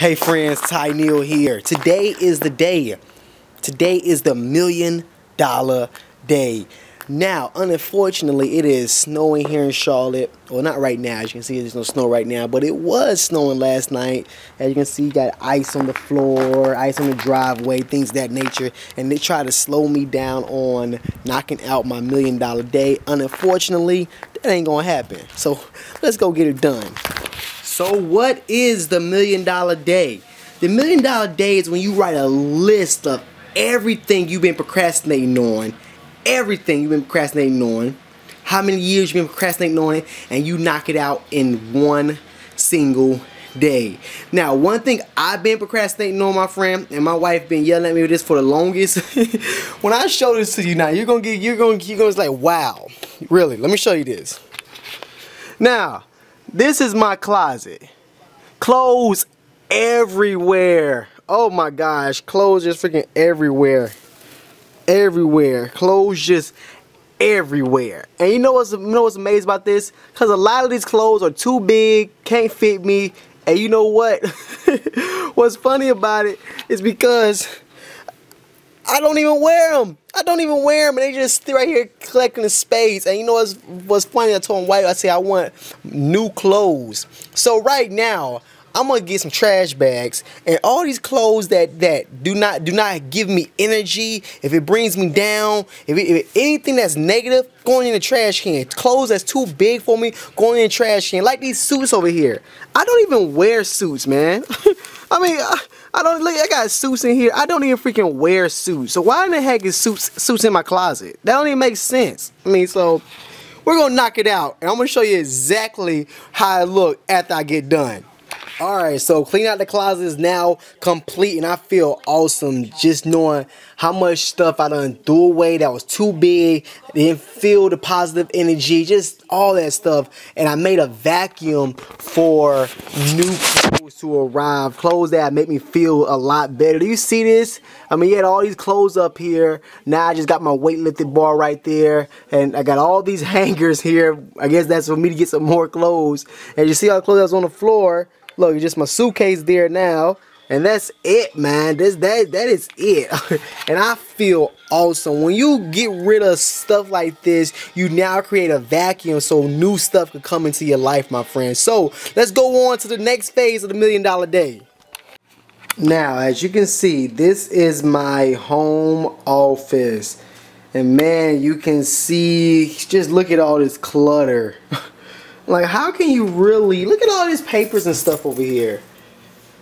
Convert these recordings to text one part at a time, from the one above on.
Hey friends, Ty Neal here. Today is the day. Today is the million dollar day. Now, unfortunately, it is snowing here in Charlotte. Well, not right now. As you can see, there's no snow right now, but it was snowing last night. As you can see, you got ice on the floor, ice on the driveway, things that nature. And they try to slow me down on knocking out my million dollar day. Unfortunately, that ain't gonna happen. So let's go get it done. So what is the million dollar day? The million dollar day is when you write a list of everything you've been procrastinating on everything you've been procrastinating on, how many years you've been procrastinating on it, and you knock it out in one single day. Now, one thing I've been procrastinating on, my friend, and my wife been yelling at me with this for the longest. when I show this to you now, you're gonna get, you're gonna, you're gonna like, wow, really. Let me show you this. Now, this is my closet. Clothes everywhere. Oh my gosh, clothes just freaking everywhere everywhere. Clothes just everywhere. And you know what's you know what's amazing about this? Cause a lot of these clothes are too big, can't fit me. And you know what? what's funny about it is because I don't even wear them. I don't even wear them, and they just sit right here collecting the space. And you know what's what's funny? I told him White, I say I want new clothes. So right now, I'm gonna get some trash bags and all these clothes that that do not do not give me energy. If it brings me down, if, it, if anything that's negative, going in the trash can. Clothes that's too big for me, going in the trash can. Like these suits over here. I don't even wear suits, man. I mean, I, I don't look. I got suits in here. I don't even freaking wear suits. So why in the heck is suits suits in my closet? That don't even make sense. I mean, so we're gonna knock it out, and I'm gonna show you exactly how I look after I get done. Alright, so clean out the closet is now complete and I feel awesome just knowing how much stuff I done threw away that was too big, didn't feel the positive energy, just all that stuff. And I made a vacuum for new clothes to arrive, clothes that make me feel a lot better. Do you see this? I mean, you had all these clothes up here. Now I just got my weightlifted bar right there. And I got all these hangers here. I guess that's for me to get some more clothes. And you see all the clothes that was on the floor. Look, just my suitcase there now. And that's it, man. This that that is it. and I feel awesome. When you get rid of stuff like this, you now create a vacuum so new stuff could come into your life, my friend. So let's go on to the next phase of the million dollar day. Now, as you can see, this is my home office. And man, you can see, just look at all this clutter. Like, how can you really look at all these papers and stuff over here?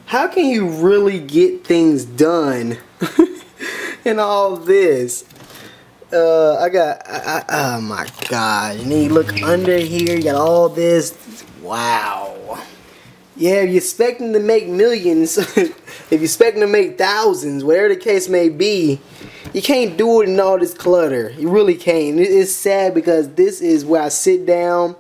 How can you really get things done in all this? Uh, I got, I, I, oh my god. And then you look under here, you got all this. Wow. Yeah, if you're expecting to make millions, if you're expecting to make thousands, whatever the case may be, you can't do it in all this clutter. You really can't. It's sad because this is where I sit down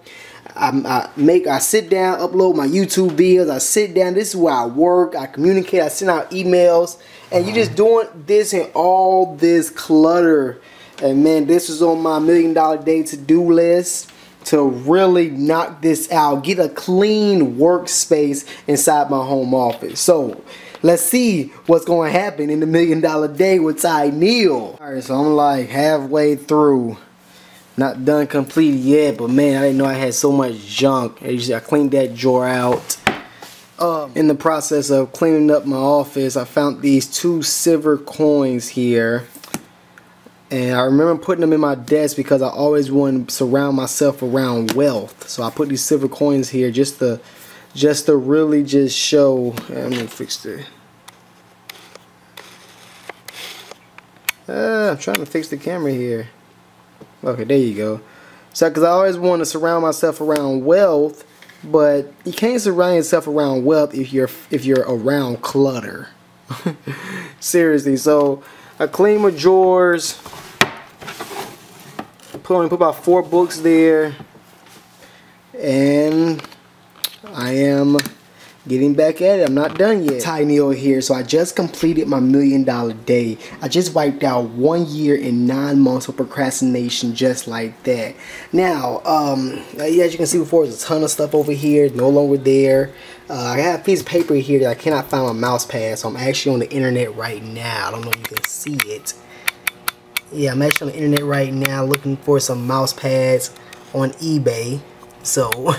I, I, make I sit down, upload my YouTube videos. I sit down. This is where I work. I communicate. I send out emails, and you're just doing this and all this clutter. And man, this is on my million dollar day to do list to really knock this out. Get a clean workspace inside my home office. So let's see what's going to happen in the million dollar day with Ty Neal. All right, so I'm like halfway through not done completed yet, but man, I didn't know I had so much junk. As I cleaned that drawer out. Um, in the process of cleaning up my office, I found these two silver coins here. And I remember putting them in my desk because I always want to surround myself around wealth. So I put these silver coins here just to just to really just show. Let me fix it. Uh, I'm trying to fix the camera here. Okay, there you go. So, because I always want to surround myself around wealth, but you can't surround yourself around wealth if you're if you're around clutter. Seriously. So, I clean my drawers. Put only put about four books there, and I am getting back at it. I'm not done yet. Ty Neal here. So I just completed my million dollar day. I just wiped out one year and nine months of procrastination just like that. Now, um, as you can see before, there's a ton of stuff over here. No longer there. Uh, I have a piece of paper here that I cannot find my mouse pad. So I'm actually on the internet right now. I don't know if you can see it. Yeah, I'm actually on the internet right now looking for some mouse pads on eBay. So,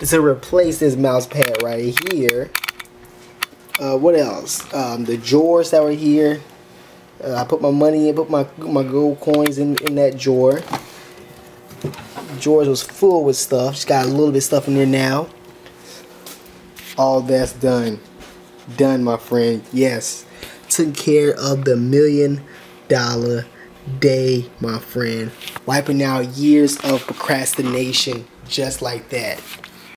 to replace this mouse pad right here, uh, what else? Um, the drawers that were here. Uh, I put my money in, put my my gold coins in, in that drawer. Drawers was full with stuff. Just got a little bit of stuff in there now. All that's done. Done, my friend. Yes. Took care of the million dollar day, my friend. Wiping out years of procrastination just like that.